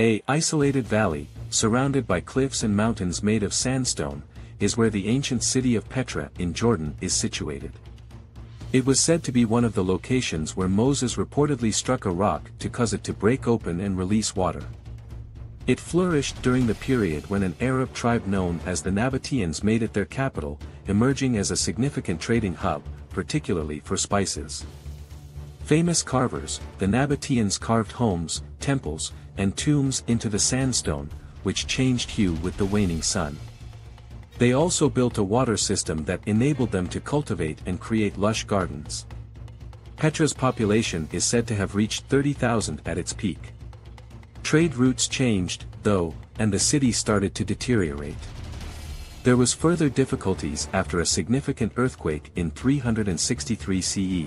A isolated valley, surrounded by cliffs and mountains made of sandstone, is where the ancient city of Petra in Jordan is situated. It was said to be one of the locations where Moses reportedly struck a rock to cause it to break open and release water. It flourished during the period when an Arab tribe known as the Nabateans made it their capital, emerging as a significant trading hub, particularly for spices. Famous carvers, the Nabateans carved homes, temples, and tombs into the sandstone, which changed hue with the waning sun. They also built a water system that enabled them to cultivate and create lush gardens. Petra's population is said to have reached 30,000 at its peak. Trade routes changed, though, and the city started to deteriorate. There was further difficulties after a significant earthquake in 363 CE.